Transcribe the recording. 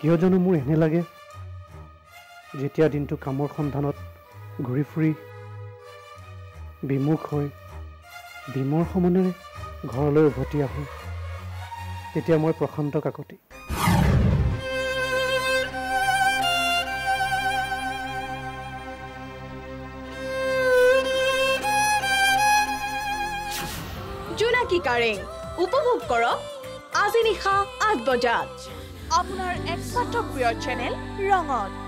কিয় জানো মোৰ এনে লাগে? যেতিয়া দিনটো কামৰ সন্ধানত ঘূৰি ফুৰি বিমুখ হৈ বিমৰ সমনেৰে ঘৰলৈ উভতি আহোঁ তেতিয়া মই প্ৰশান্ত কাকতি। জোনাকী কাৰেং উপভোগ কৰক আজি নিশা আঠ বজাত। আপোনাৰ একমাত্ৰ প্ৰিয় চেনেল ৰঙত।